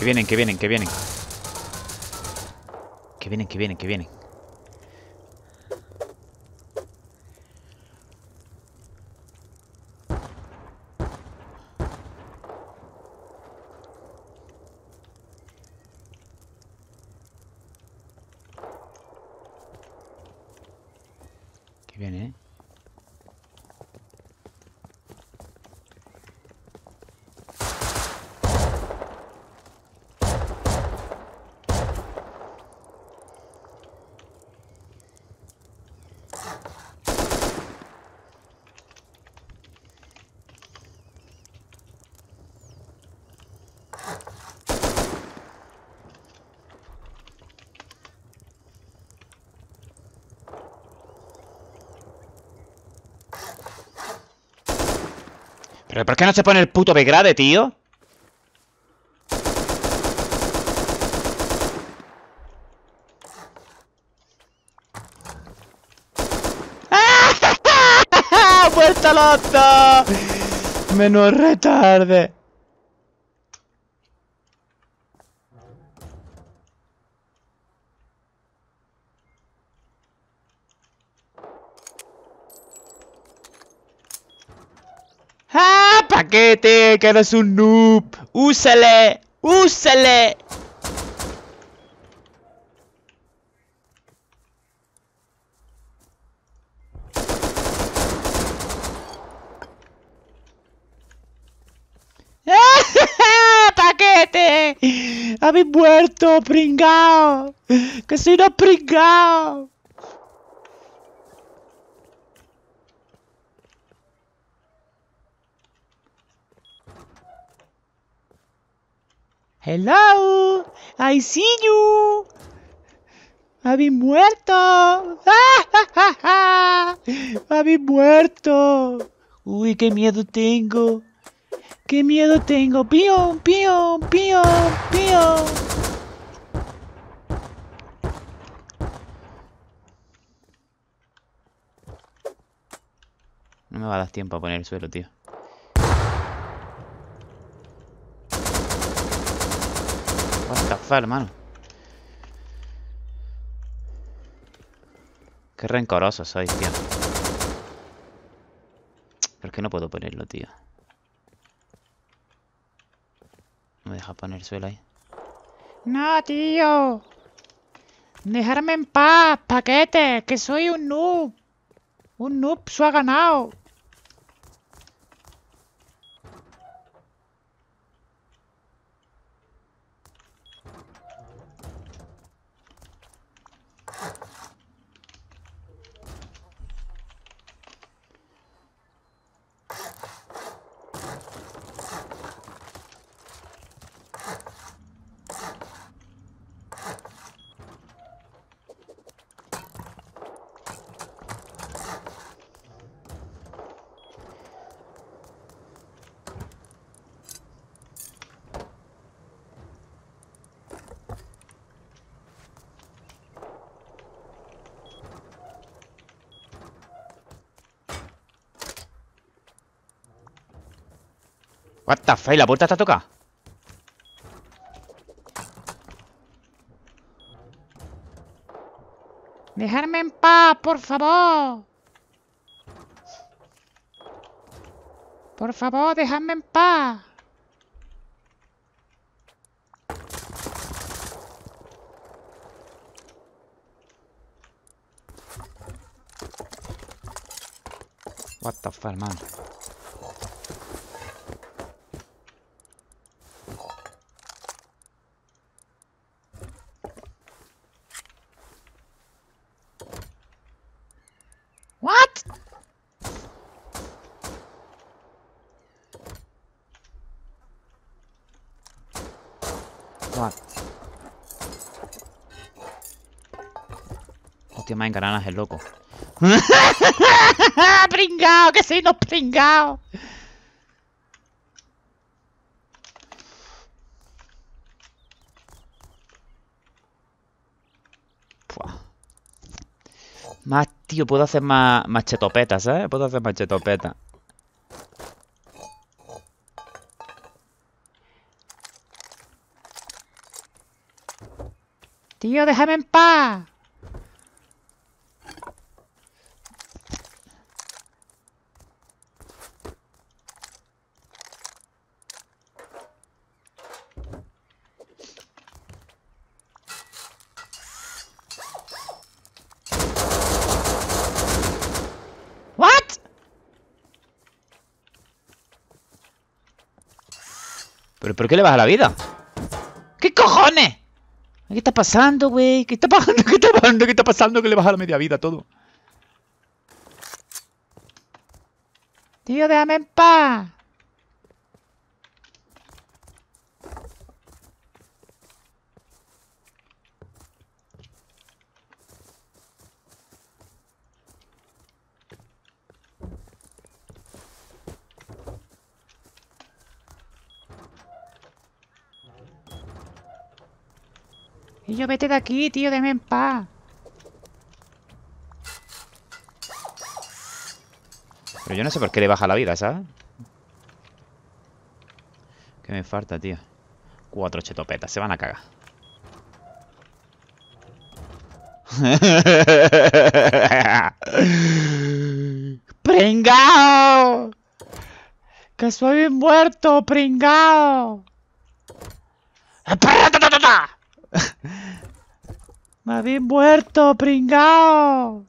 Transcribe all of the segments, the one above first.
Que vienen, que vienen, que vienen. Que vienen, que vienen, que vienen. Que vienen, ¿eh? ¿Pero por qué no se pone el puto Begrade, tío? ¡Vuelta loca! Menos retarde. ¡Paquete! ¡Que eres un noob! ¡Úsale! ¡Úsale! ¡Paquete! ¡Habéis muerto, pringao! ¡Que soy unos pringao! Hello, I see you. Habéis muerto. Habéis muerto. Uy, qué miedo tengo. Qué miedo tengo. Pío, pío, pío, pío. No me va a dar tiempo a poner el suelo, tío. Hermano. Qué rencoroso soy, tío. ¿Por qué no puedo ponerlo, tío? Me deja poner suelo ahí. No, tío. Dejarme en paz, paquete, que soy un noob. Un noob su ha ganado. What the fuck, la puerta está tocada. Dejarme en paz, por favor. Por favor, dejadme en paz. What the fuck, man. What? What? Hostia, me ganas el loco. ¡Pringao! ¡Que soy unos pringao! Más, tío, puedo hacer más, más chetopetas, ¿sabes? Puedo hacer más chetopetas. Tío, déjame en paz. What? ¿Pero por qué le baja la vida? ¿Qué cojones? ¿Qué está pasando, güey? ¿Qué está pasando? ¿Qué está pasando? ¿Qué está pasando? Que le baja la media vida todo. Tío, déjame en paz. Y yo vete de aquí, tío, déjame en paz. Pero yo no sé por qué le baja la vida, ¿sabes? ¿Qué me falta, tío? Cuatro chetopetas, se van a cagar. ¡Pringao! ¡Que soy muerto, pringao! ¡Me habéis muerto, pringao!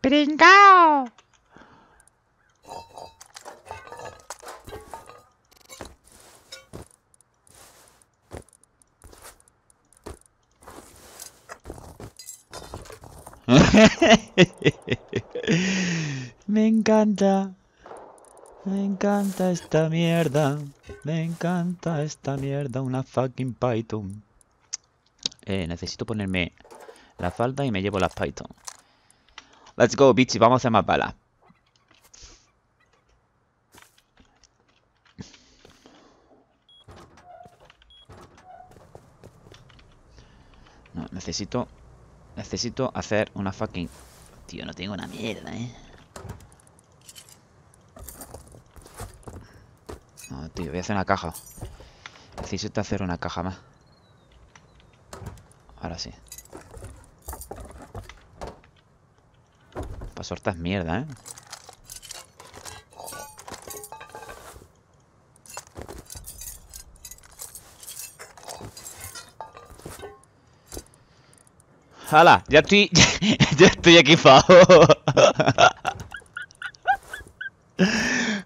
¡Pringao! Me encanta. Me encanta esta mierda. Me encanta esta mierda. Una fucking Python. Eh, necesito ponerme la falda y me llevo las Python. Let's go, bichi. Vamos a hacer más balas. No, necesito... Necesito hacer una fucking... Tío, no tengo una mierda, ¿eh? Voy a hacer una caja. Necesito hacer una caja más. Ahora sí. Para sortas mierda, ¿eh? ¡Hala! Ya estoy... ya estoy equipado.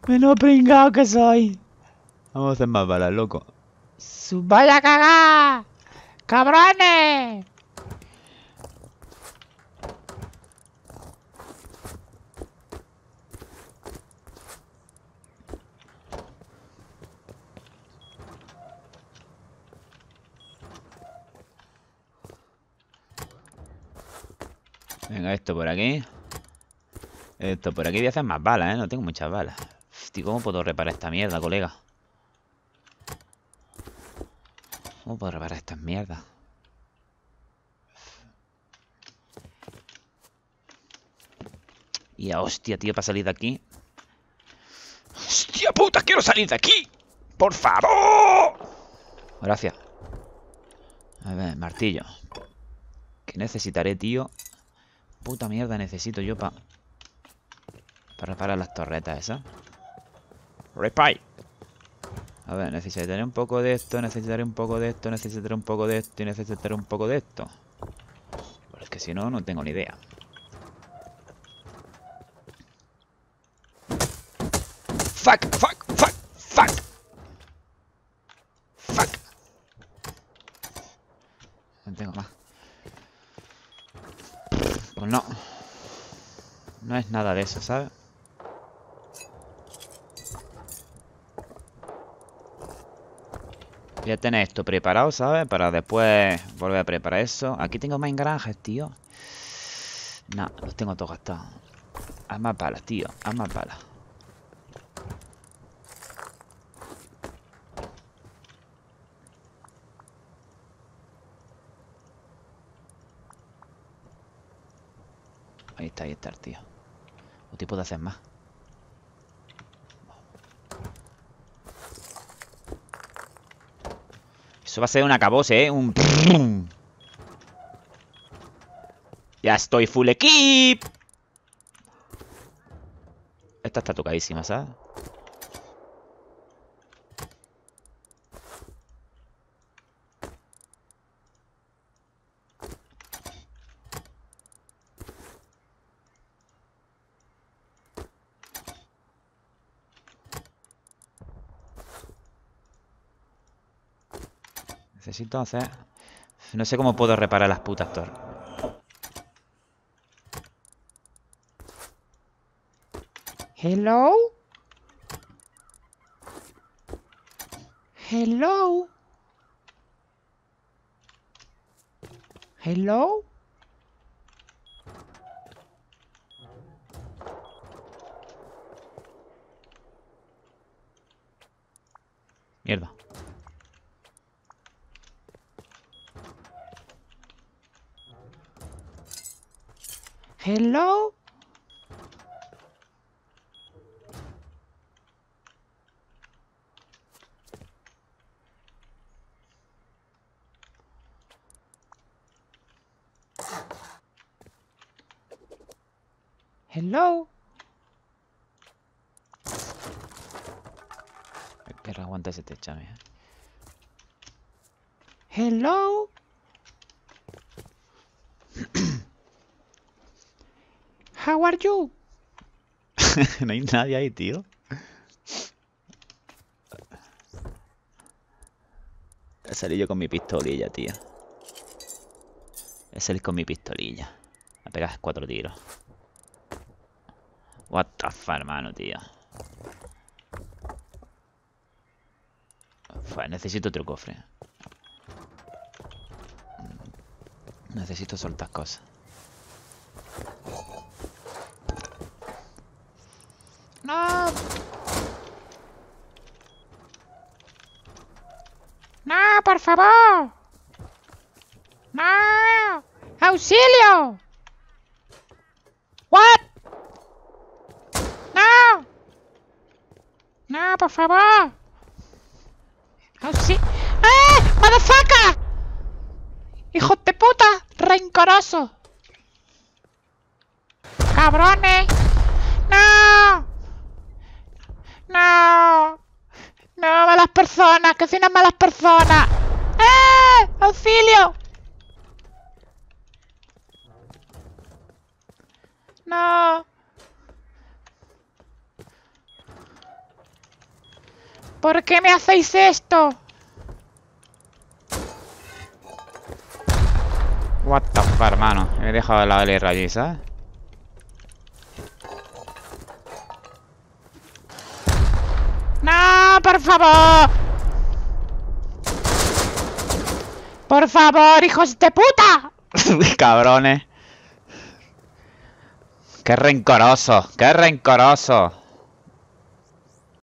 Menos pringao que soy. Vamos a hacer más balas, loco. ¡Su vaya a cagar! ¡Cabrones! Venga, esto por aquí. Esto por aquí voy a hacer más balas, ¿eh? No tengo muchas balas. Hostia, ¿cómo puedo reparar esta mierda, colega? ¿Cómo puedo reparar estas mierdas? Y a hostia, tío, para salir de aquí. ¡Hostia puta! ¡Quiero salir de aquí! ¡Por favor! Gracias. A ver, martillo. ¿Qué necesitaré, tío? Puta mierda necesito yo para... Para reparar las torretas esas. Repay. A ver, necesitaré un poco de esto, necesitaré un poco de esto, necesitaré un poco de esto y necesitaré un poco de esto. Porque si no, no tengo ni idea. Fuck, fuck, fuck, fuck. Fuck. No tengo más. Pues no. No es nada de eso, ¿sabes? Voy a tener esto preparado, ¿sabes? Para después volver a preparar eso. Aquí tengo más engranajes, tío. No, los tengo todos gastados. Haz más balas, tío. Haz más balas. Ahí está, ahí está tío. O te puedo hacer más. Eso va a ser un acabose, ¿eh? Un... Ya estoy full equip. Esta está tocadísima, ¿sabes? Necesito hacer... No sé cómo puedo reparar las putas torres. Hello? Hello? Hello? Mierda. Hello? Hello? Que aguanta ese techo, mía. ¿eh? Hello? How are you? no hay nadie ahí, tío. Salido yo con mi pistolilla, tío. He salido con mi pistolilla. Me pegas cuatro tiros. What the fuck, hermano, tío. Necesito otro cofre. Necesito soltar cosas. No. No, por favor. No. Auxilio. What? No. No, por favor. Auxilio. ¡Eh! ¡Motherfucker! ¡Hijos de puta! ¡Rencoroso! ¡Cabrones! ¡No! ¡No! ¡No, malas personas! ¡Que soy unas malas personas! ¡Auxilio! ¡No! ¿Por qué me hacéis esto? What the fuck, hermano. Me he dejado la LR allí, ¿sabes? ¡No, por favor! ¡Por favor, hijos de puta! Cabrones. Qué rencoroso, qué rencoroso.